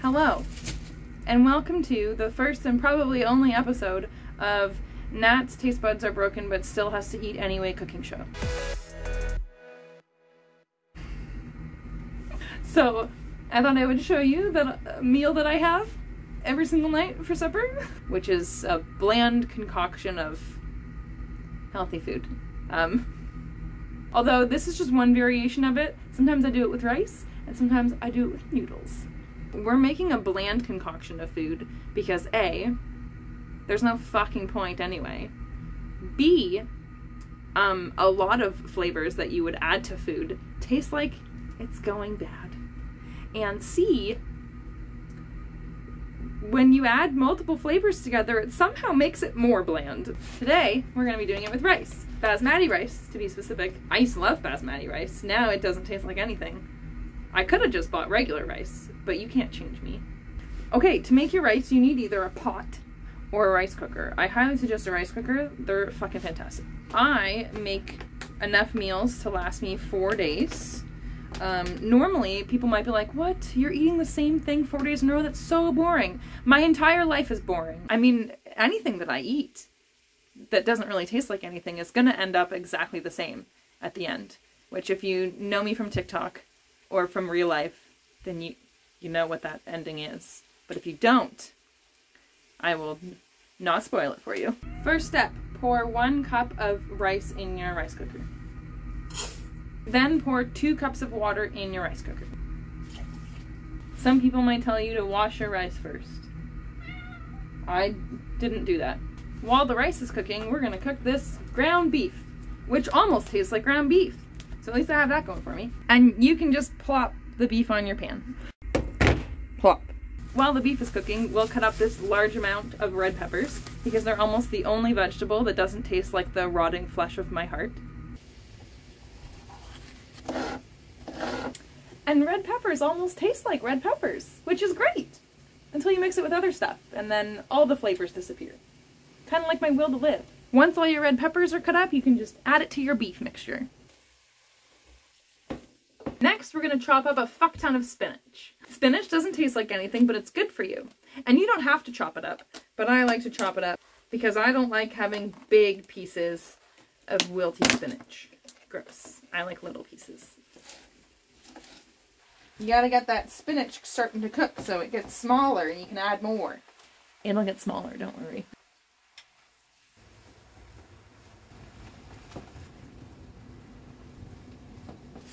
Hello, and welcome to the first and probably only episode of Nat's Taste Buds Are Broken But Still Has to Eat Anyway cooking show. So, I thought I would show you the meal that I have every single night for supper, which is a bland concoction of healthy food. Um, although this is just one variation of it. Sometimes I do it with rice, and sometimes I do it with noodles. We're making a bland concoction of food because A, there's no fucking point anyway. B, um, a lot of flavors that you would add to food taste like it's going bad. And C, when you add multiple flavors together, it somehow makes it more bland. Today, we're gonna be doing it with rice. Basmati rice, to be specific. I used to love basmati rice. Now it doesn't taste like anything. I could have just bought regular rice, but you can't change me. Okay, to make your rice, you need either a pot or a rice cooker. I highly suggest a rice cooker. They're fucking fantastic. I make enough meals to last me four days. Um, normally, people might be like, What? You're eating the same thing four days in a row? That's so boring. My entire life is boring. I mean, anything that I eat that doesn't really taste like anything is going to end up exactly the same at the end. Which, if you know me from TikTok or from real life, then you, you know what that ending is. But if you don't, I will not spoil it for you. First step, pour one cup of rice in your rice cooker. Then pour two cups of water in your rice cooker. Some people might tell you to wash your rice first. I didn't do that. While the rice is cooking, we're gonna cook this ground beef, which almost tastes like ground beef. So at least I have that going for me. And you can just plop the beef on your pan. Plop. While the beef is cooking, we'll cut up this large amount of red peppers because they're almost the only vegetable that doesn't taste like the rotting flesh of my heart. And red peppers almost taste like red peppers, which is great until you mix it with other stuff and then all the flavors disappear. Kind of like my will to live. Once all your red peppers are cut up, you can just add it to your beef mixture. Next, we're going to chop up a fuck ton of spinach. Spinach doesn't taste like anything, but it's good for you. And you don't have to chop it up, but I like to chop it up because I don't like having big pieces of wilty spinach. Gross. I like little pieces. You gotta get that spinach starting to cook so it gets smaller and you can add more. It'll get smaller, don't worry.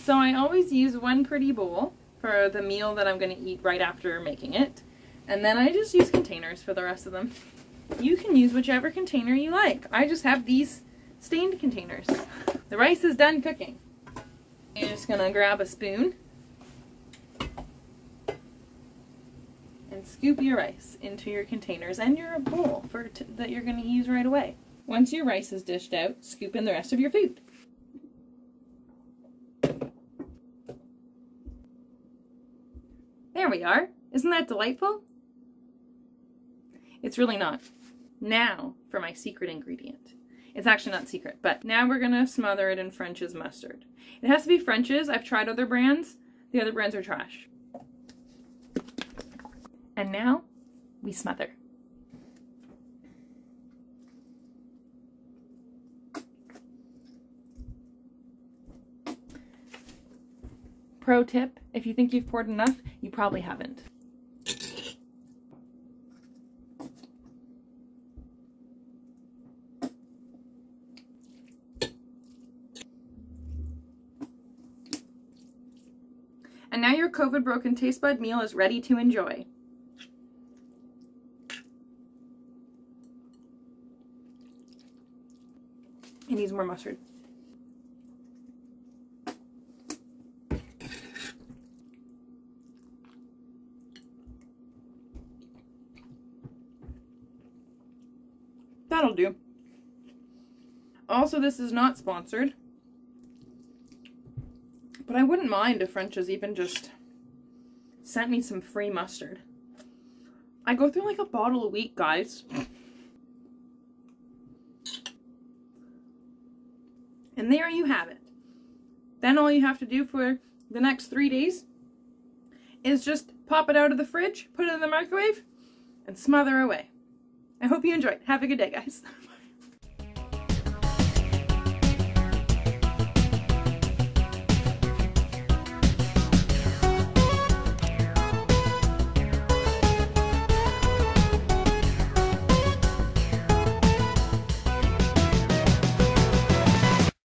So I always use one pretty bowl for the meal that I'm going to eat right after making it. And then I just use containers for the rest of them. You can use whichever container you like. I just have these stained containers. The rice is done cooking. You're just going to grab a spoon and scoop your rice into your containers and your bowl for that you're going to use right away. Once your rice is dished out, scoop in the rest of your food. There we are. Isn't that delightful? It's really not. Now for my secret ingredient. It's actually not secret, but now we're gonna smother it in French's mustard. It has to be French's. I've tried other brands. The other brands are trash. And now we smother. Pro tip, if you think you've poured enough, you probably haven't. And now your COVID broken taste bud meal is ready to enjoy. It needs more mustard. That'll do. Also, this is not sponsored. But I wouldn't mind if French's even just sent me some free mustard. I go through like a bottle a week, guys. And there you have it. Then all you have to do for the next three days is just pop it out of the fridge, put it in the microwave, and smother away. I hope you enjoyed. Have a good day, guys.